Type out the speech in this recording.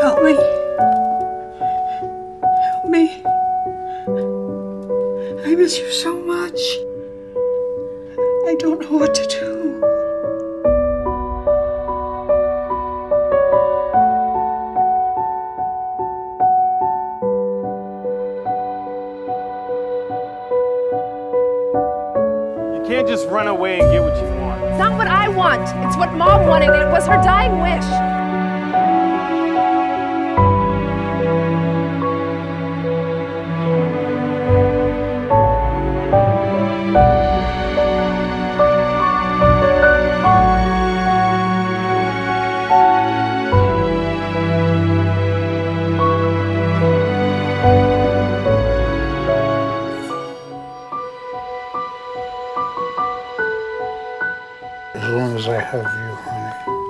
Help me. Help me. I miss you so much. I don't know what to do. You can't just run away and get what you want. It's not what I want. It's what Mom wanted, and it was her dying wish. as long as I have you, honey.